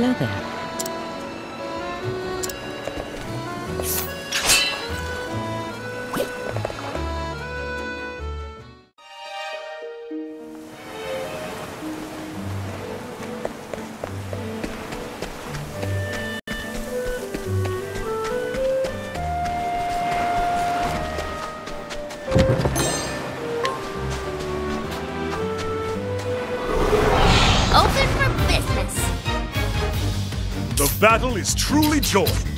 Hello there. battle is truly joy.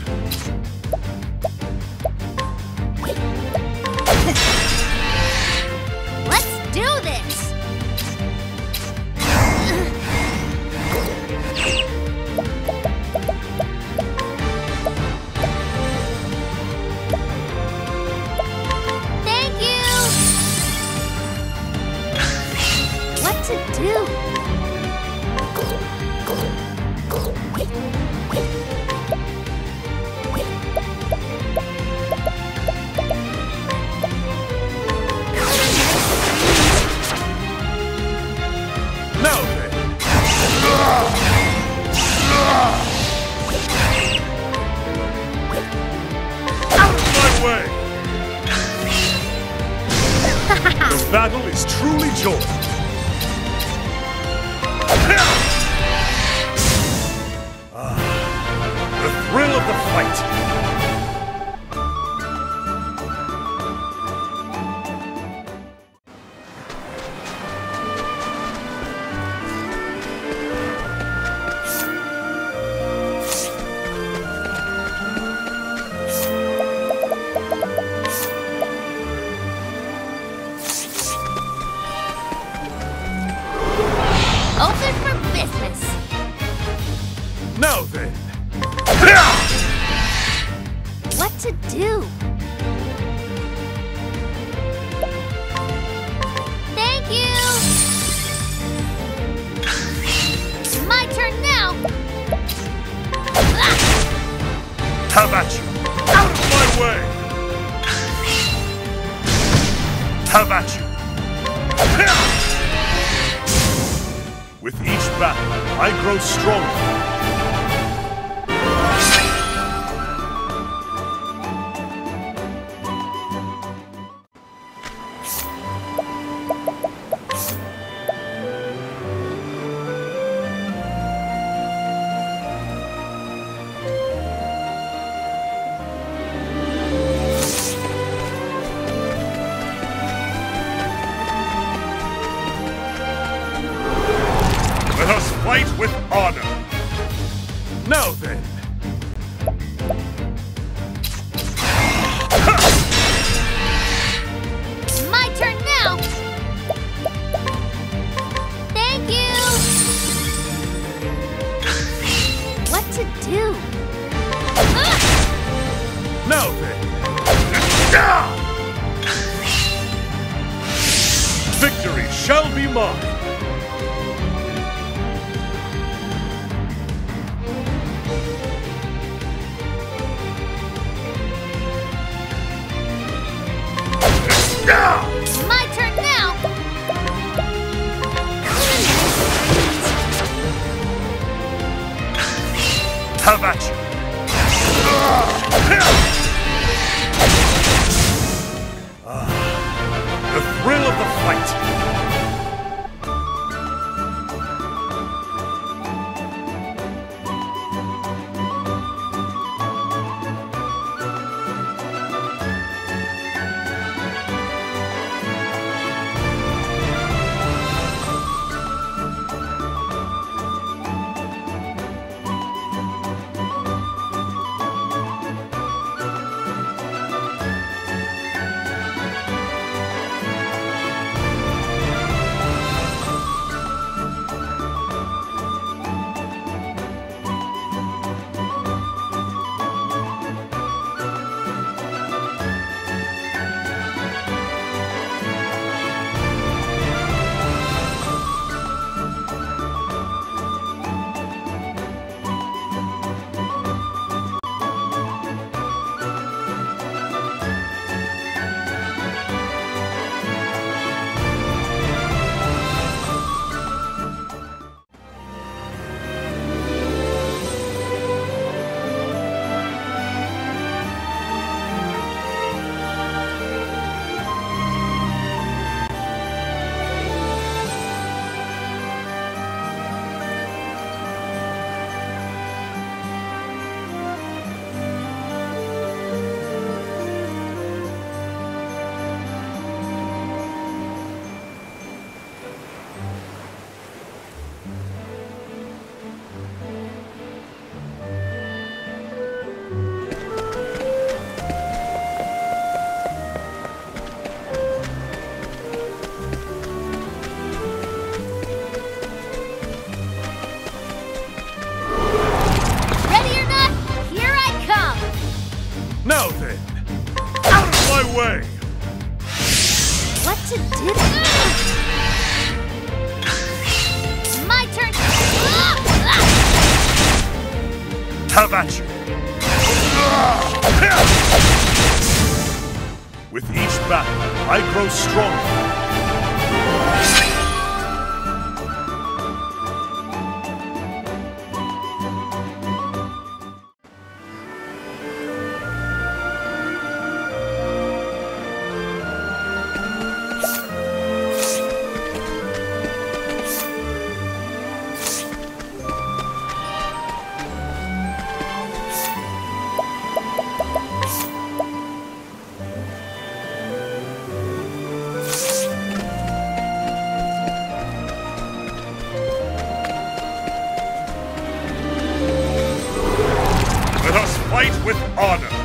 Victory shall be mine! My turn now! Have at you! thrill of the fight. honor.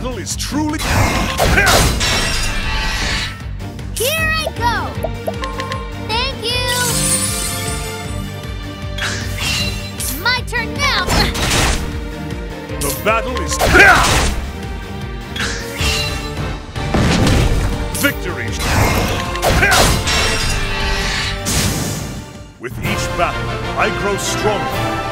battle is truly... Here I go! Thank you! My turn now! The battle is... Victory! With each battle, I grow stronger.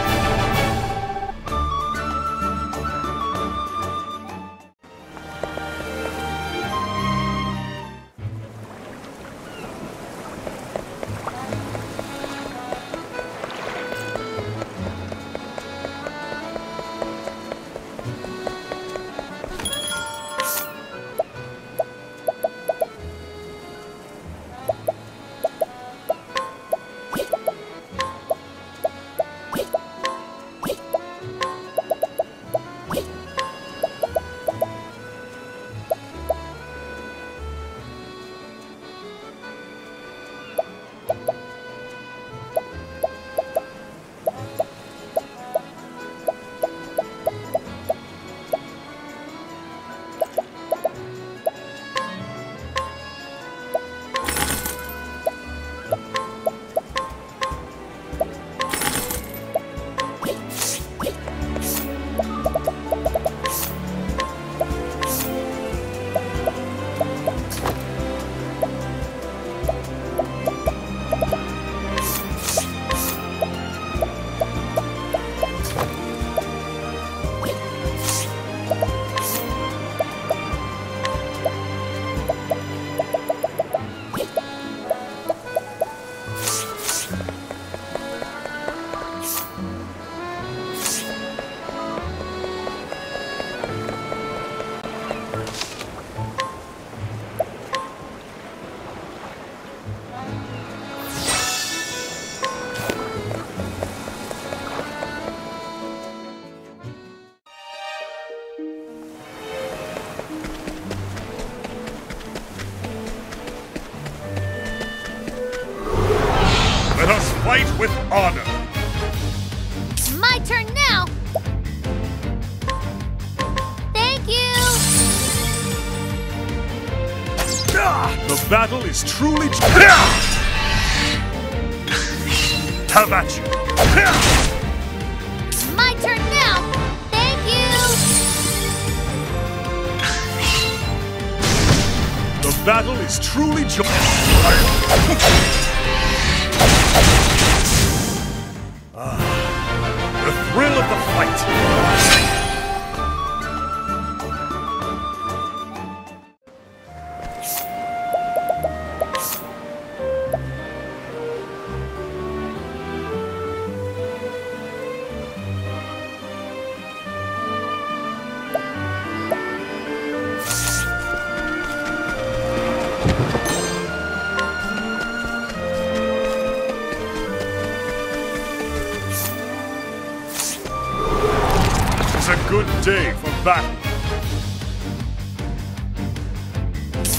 It's a good day for battle.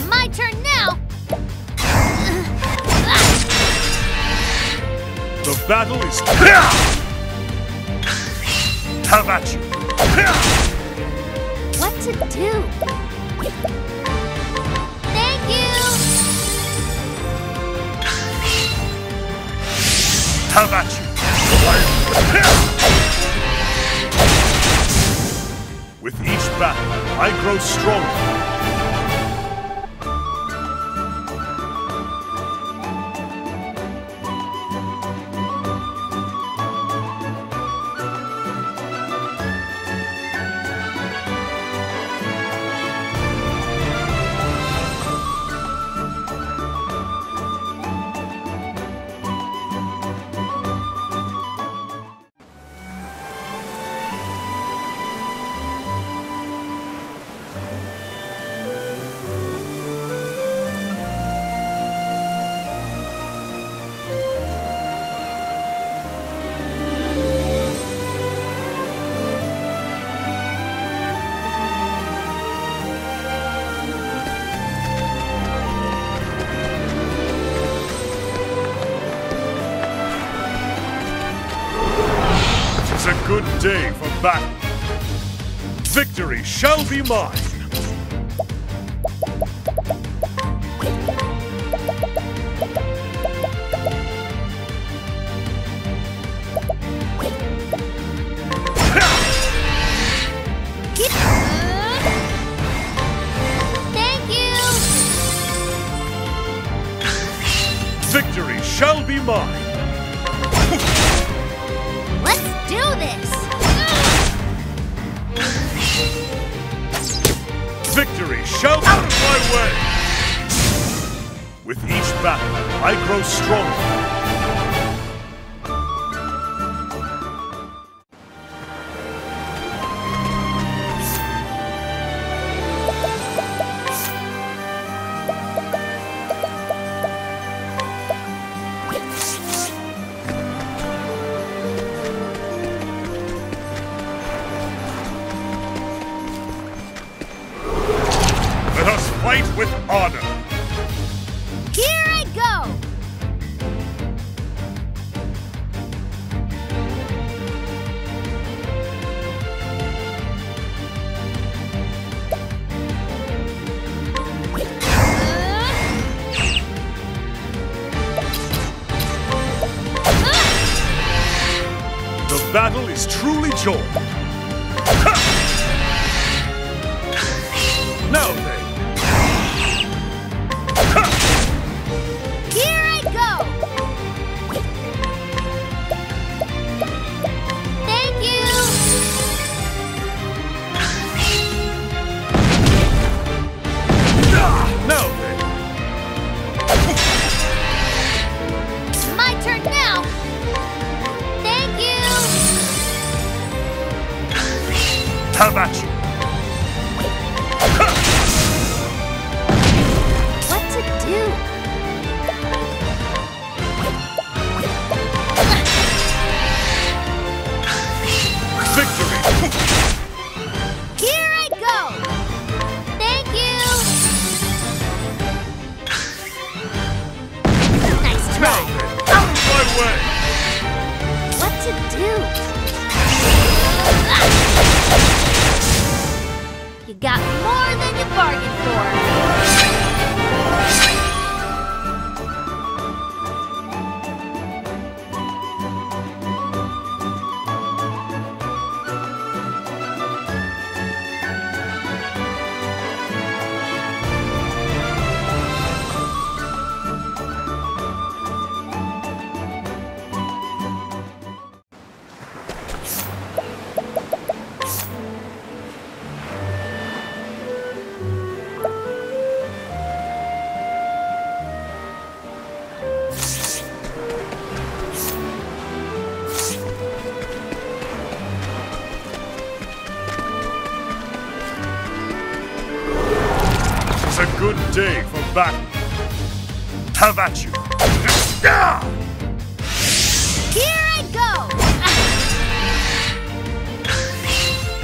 My turn now! The battle is... Have at you! What to do? Thank you! Have at you! With each battle, I grow stronger. mine. have at you! Here I go!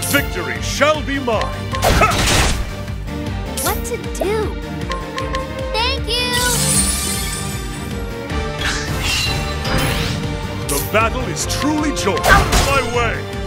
Victory shall be mine! What to do? Thank you! The battle is truly joined! Out of my way!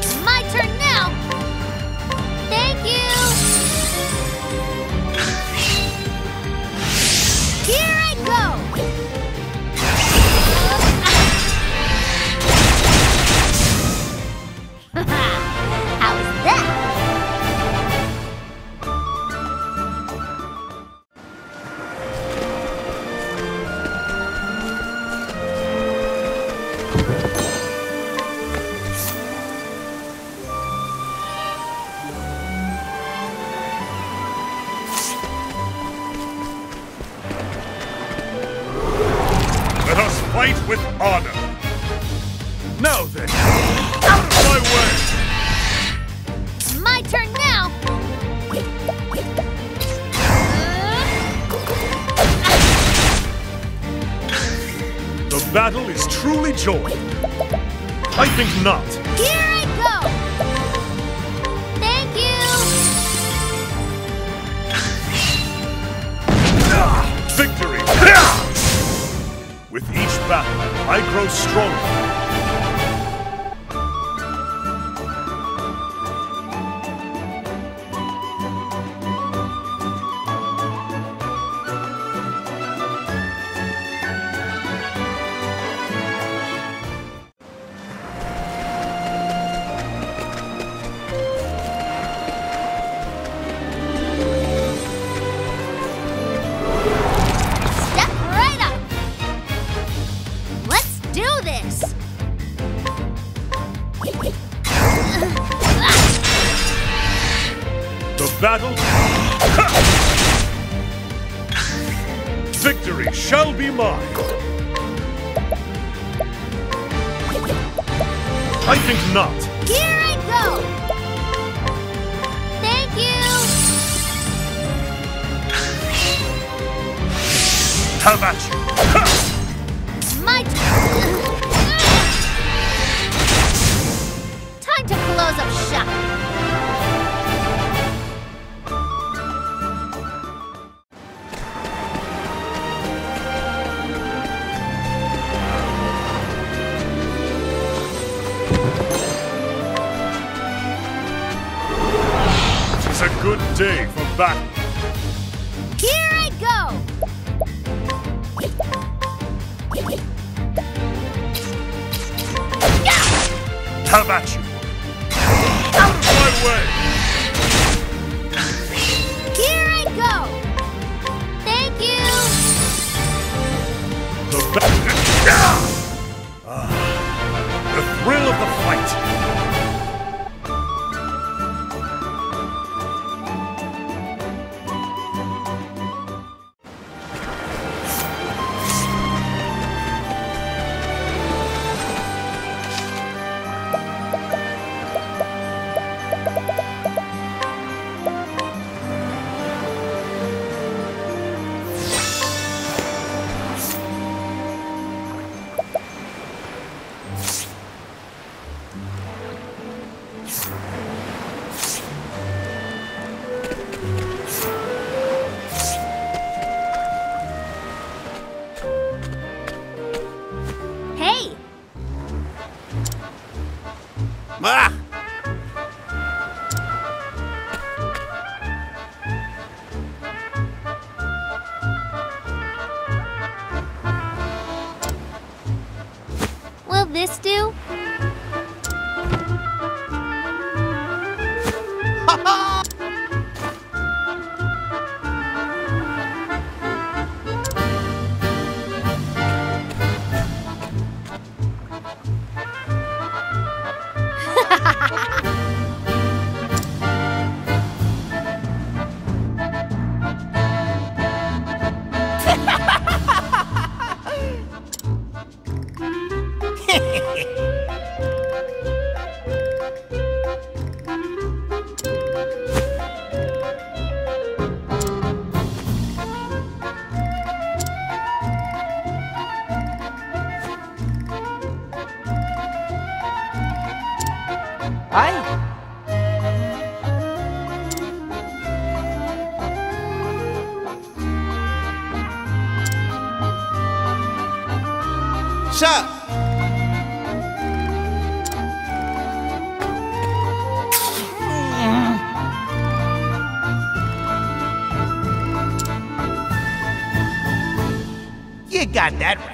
Got that right.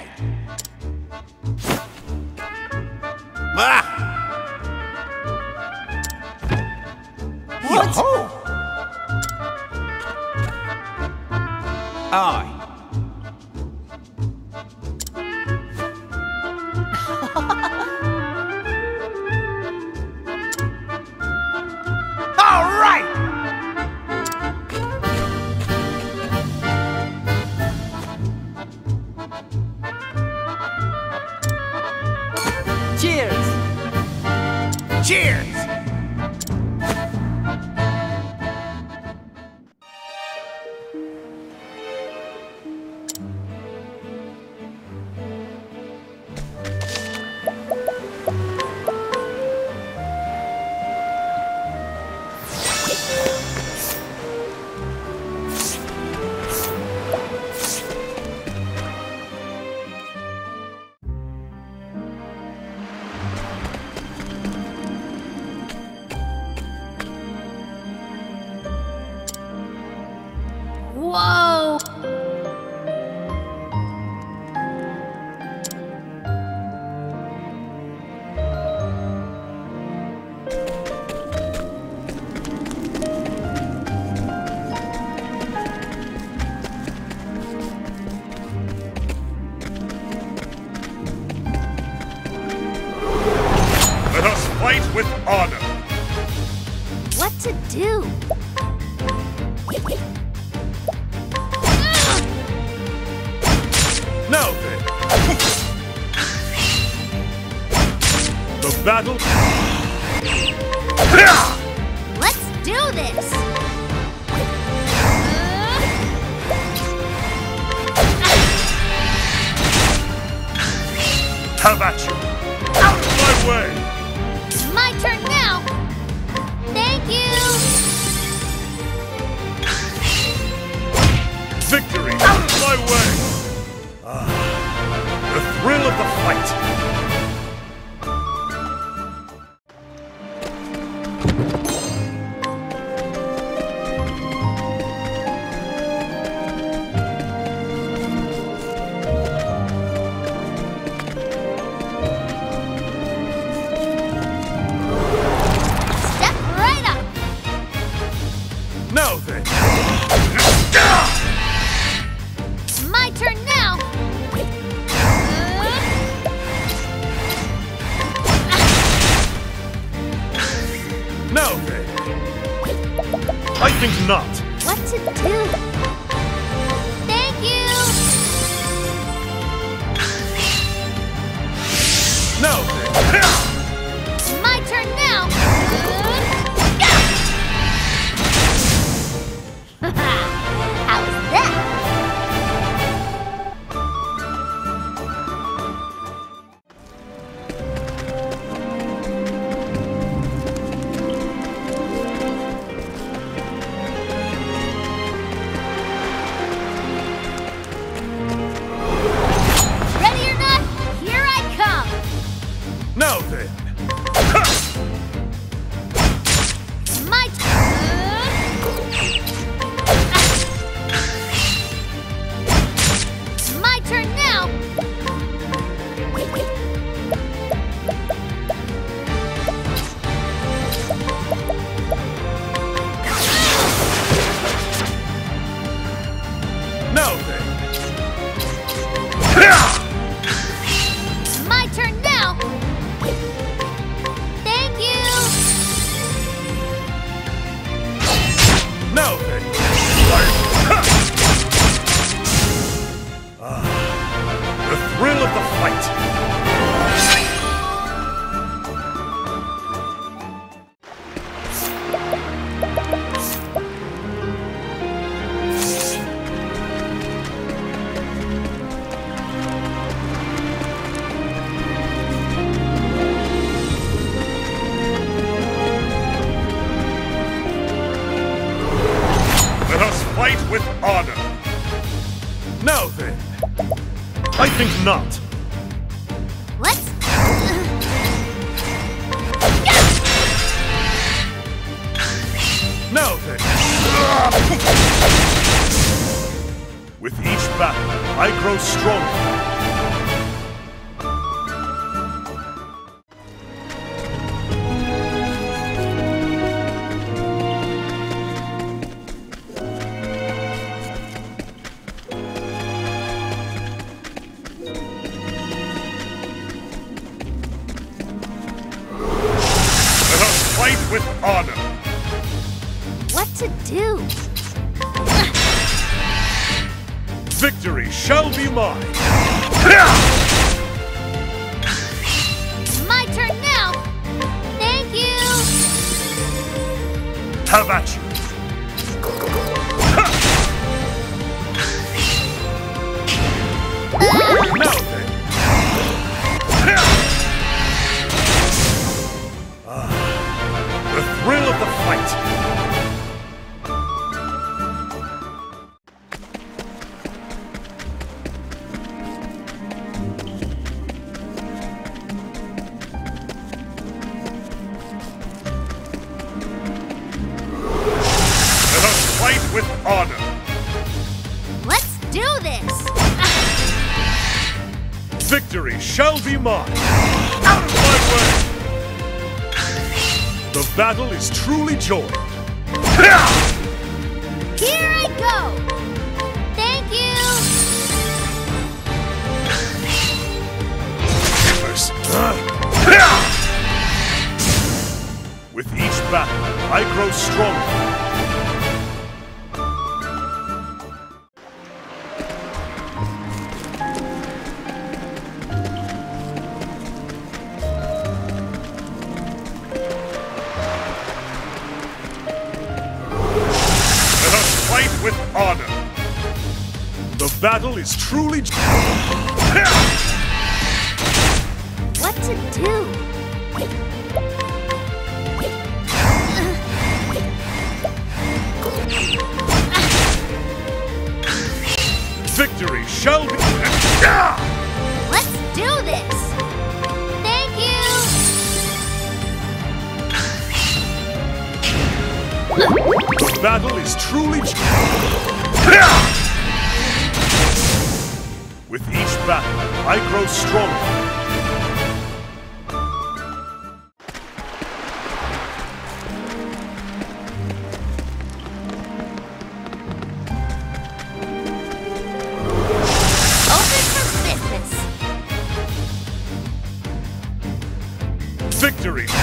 Whoa! Now then. not. with honor. Let's do this! Victory shall be mine! Out of my way! The battle is truly joined. Here I go! Thank you! Mercy. With each battle, I grow stronger. battle is truly... victory!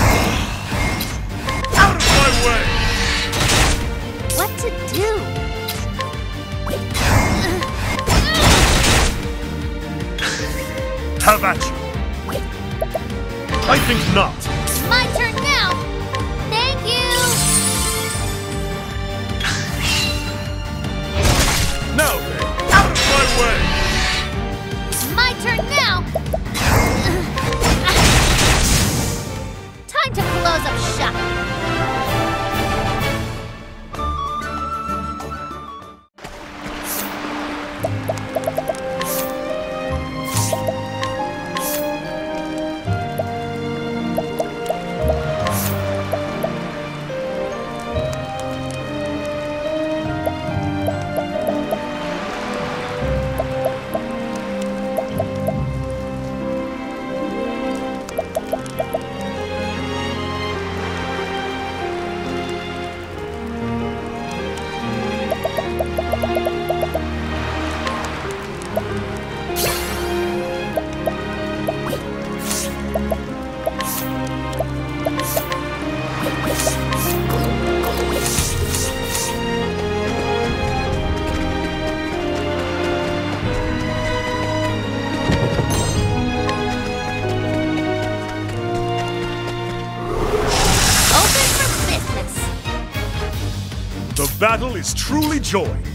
The battle is truly joined.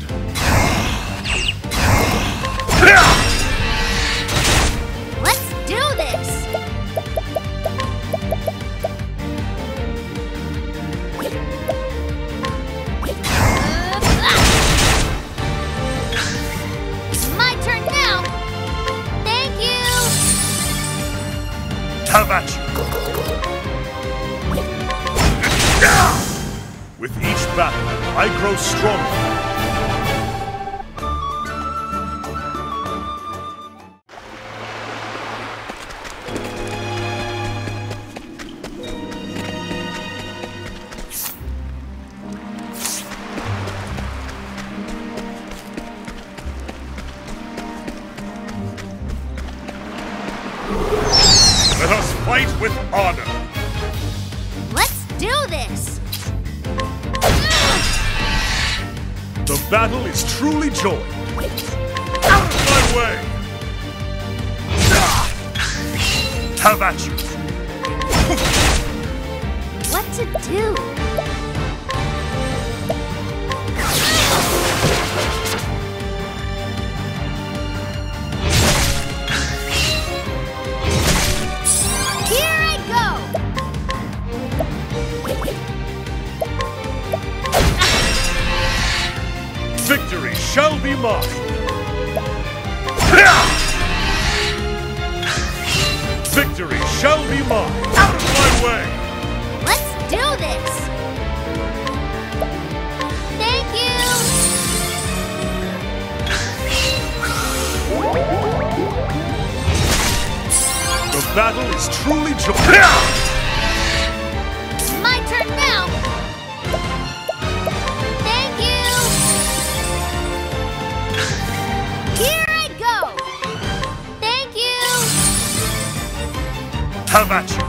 Out of my way! Let's do this! Thank you! The battle is truly joined! so.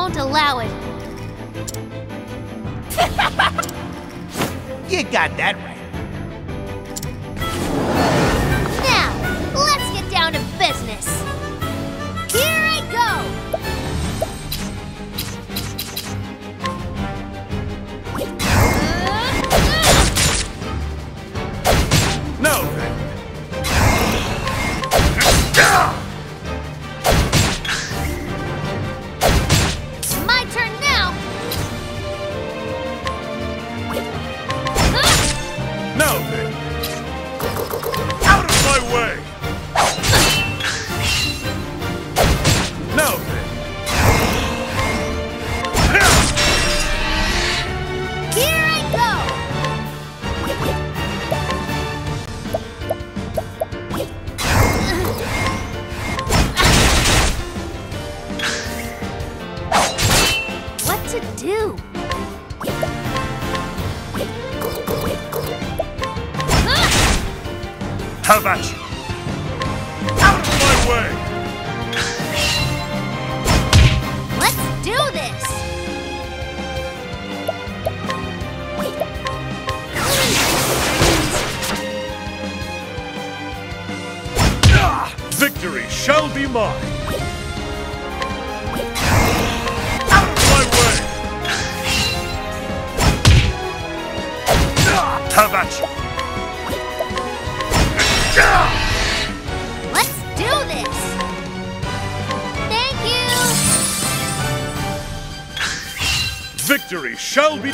won't allow it. you got that right. Have! Let's do this! Thank you! Victory shall be...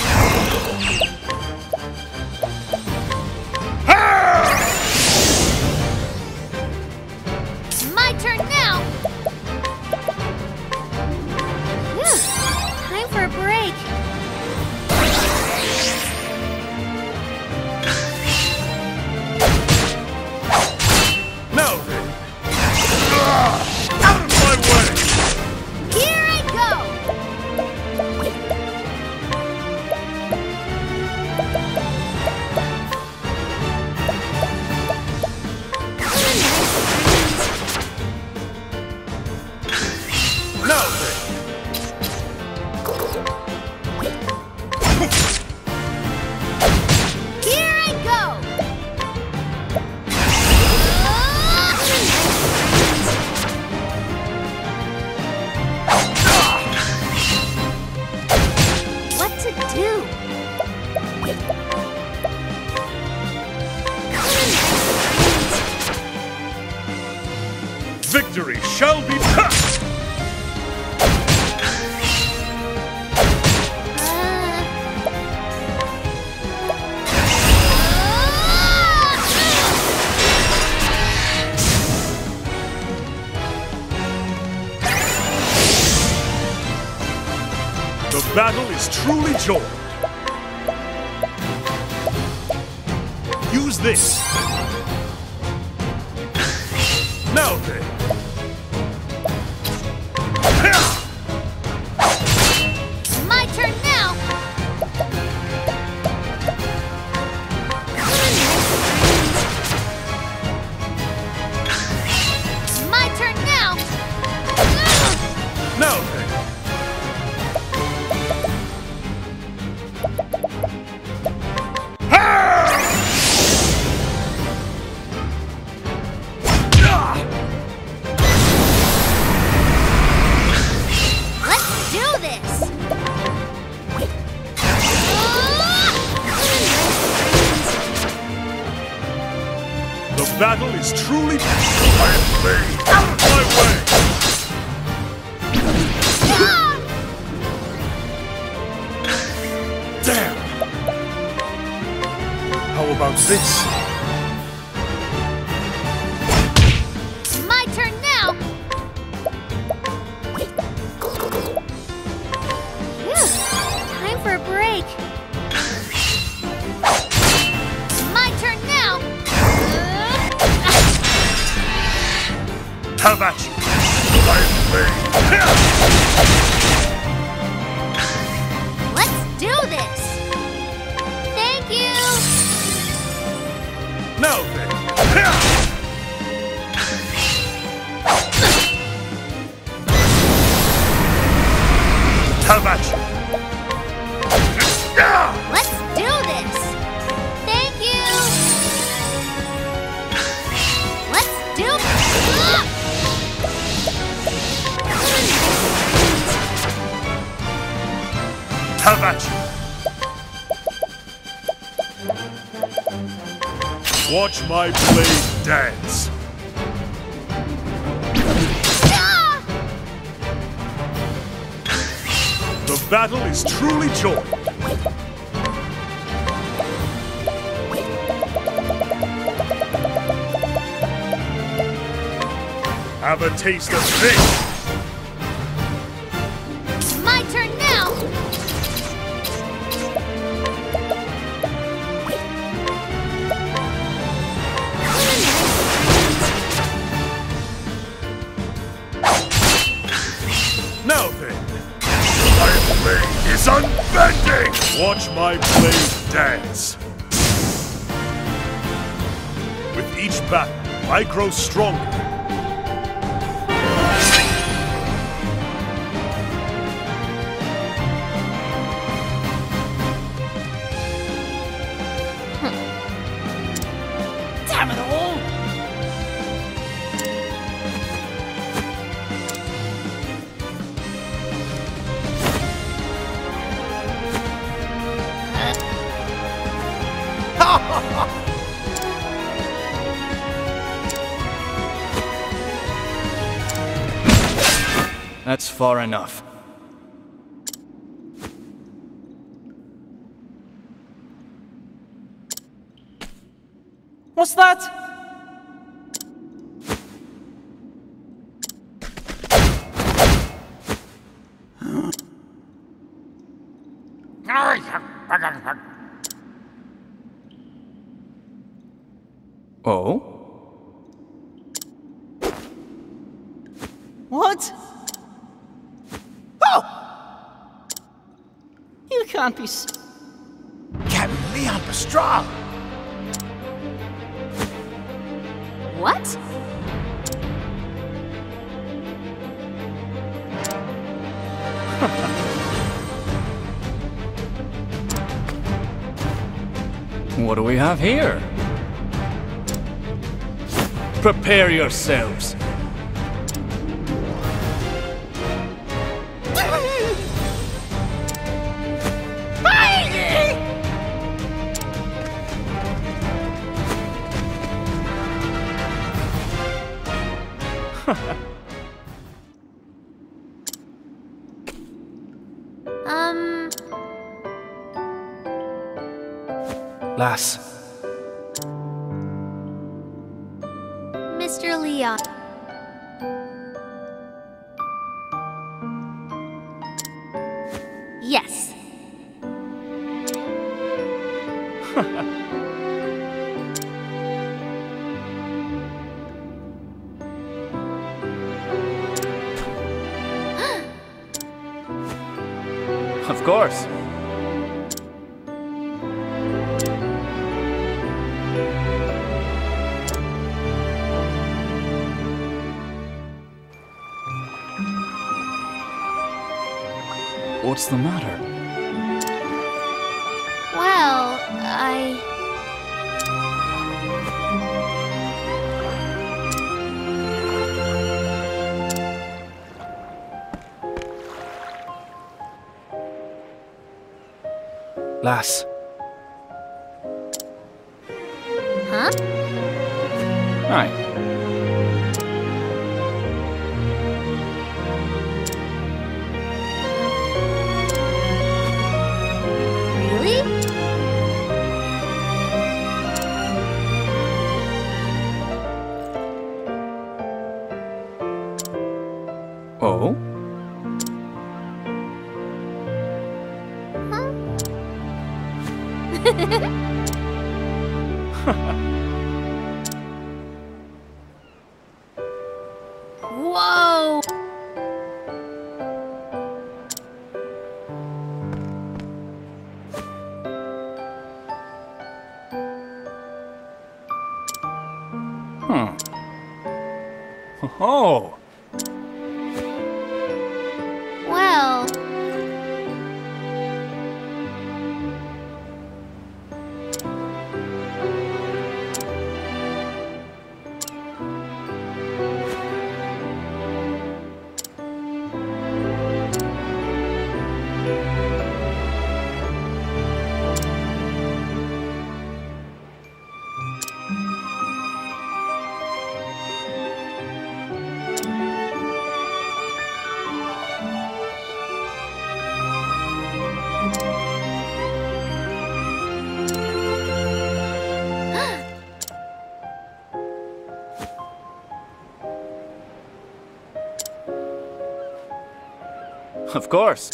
battle is truly joined. Use this. now then. Now My blade dance! The battle is truly joined! Have a taste of this! I grow stronger. That's far enough. What's that? Oh? What? Oh! You can't be. S- Captain Leon Balbastro! What? What do we have here? Prepare yourselves. Mr. Leon. Yes. What's the matter? Oh. Of course.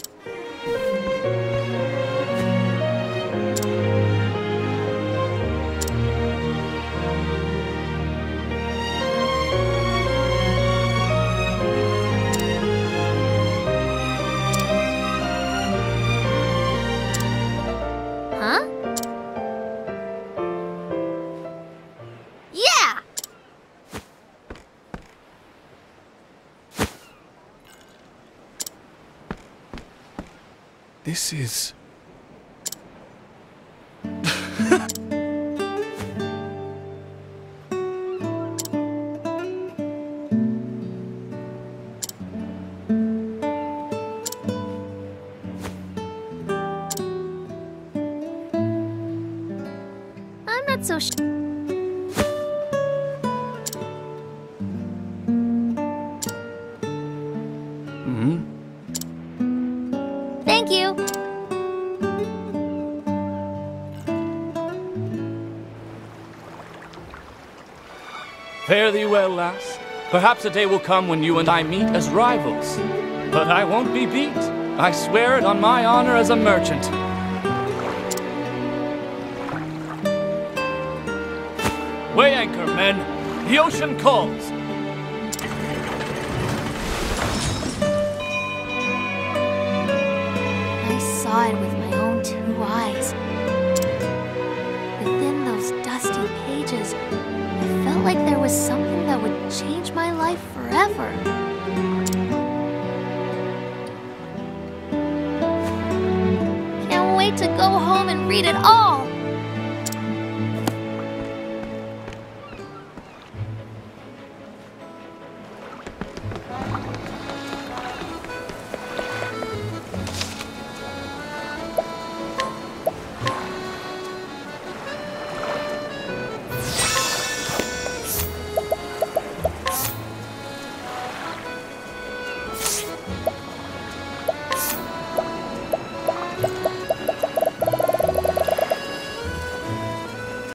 Is. I'm not so sh- Fare thee well, lass. Perhaps a day will come when you and I meet as rivals. But I won't be beat. I swear it on my honor as a merchant. Weigh anchor, men. The ocean calls. Was something that would change my life forever.